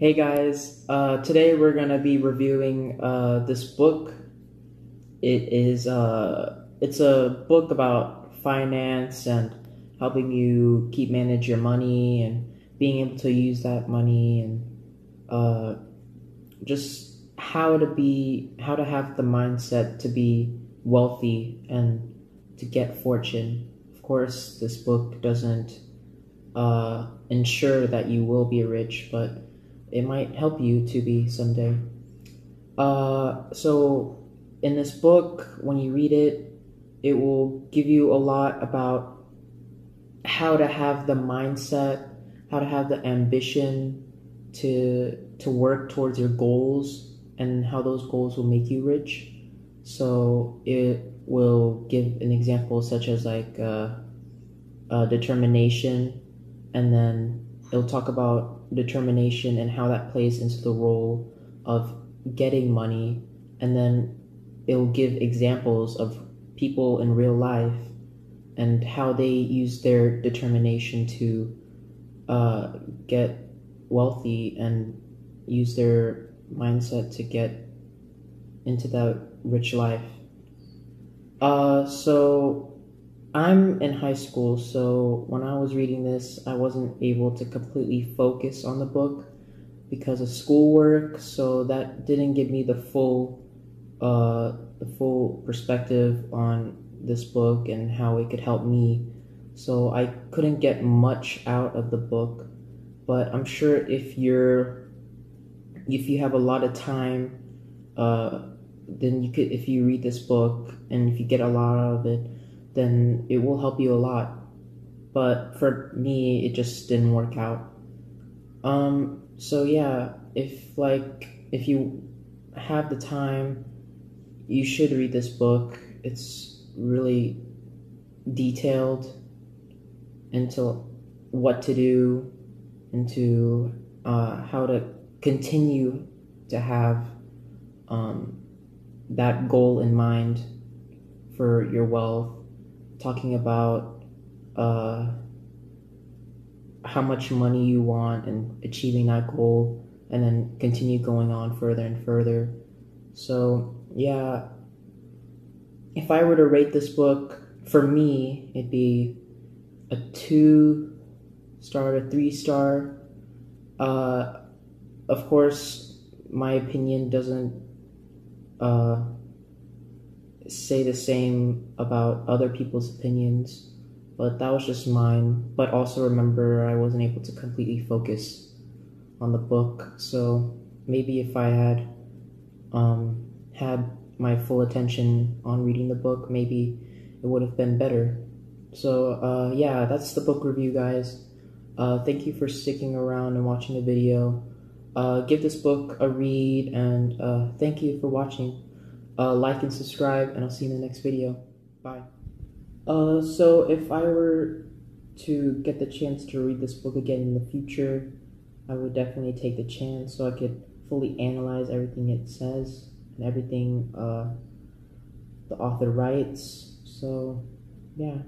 Hey guys, uh, today we're gonna be reviewing uh, this book. It is uh, it's a book about finance and helping you keep manage your money and being able to use that money and uh, just how to be how to have the mindset to be wealthy and to get fortune. Of course, this book doesn't uh, ensure that you will be rich, but it might help you to be someday. Uh, so, in this book, when you read it, it will give you a lot about how to have the mindset, how to have the ambition to to work towards your goals, and how those goals will make you rich. So it will give an example such as like uh, uh, determination, and then it'll talk about determination and how that plays into the role of getting money, and then it'll give examples of people in real life and how they use their determination to uh, get wealthy and use their mindset to get into that rich life. Uh, so I'm in high school, so when I was reading this, I wasn't able to completely focus on the book because of schoolwork, so that didn't give me the full uh, the full perspective on this book and how it could help me. So I couldn't get much out of the book, but I'm sure if you're if you have a lot of time, uh, then you could if you read this book and if you get a lot out of it, then it will help you a lot. But for me, it just didn't work out. Um, so yeah, if like if you have the time, you should read this book. It's really detailed into what to do, into uh, how to continue to have um, that goal in mind for your wealth, talking about uh, how much money you want and achieving that goal, and then continue going on further and further. So, yeah, if I were to rate this book, for me, it'd be a two star to three star. Uh, of course, my opinion doesn't uh, say the same about other people's opinions, but that was just mine. But also remember, I wasn't able to completely focus on the book, so maybe if I had um, had my full attention on reading the book, maybe it would have been better. So, uh, yeah, that's the book review, guys. Uh, thank you for sticking around and watching the video. Uh, give this book a read, and uh, thank you for watching. Uh, like and subscribe, and I'll see you in the next video. Bye. Uh, so, if I were to get the chance to read this book again in the future, I would definitely take the chance so I could fully analyze everything it says and everything uh, the author writes. So, yeah.